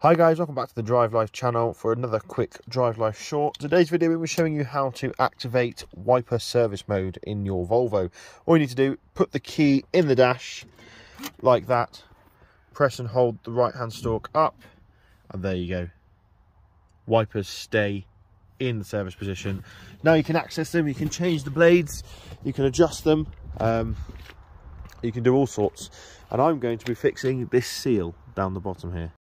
Hi guys, welcome back to the Drive Life channel for another quick Drive Life short. Today's video we're showing you how to activate wiper service mode in your Volvo. All you need to do, put the key in the dash like that, press and hold the right hand stalk up and there you go. Wipers stay in the service position. Now you can access them, you can change the blades, you can adjust them, um, you can do all sorts. And I'm going to be fixing this seal down the bottom here.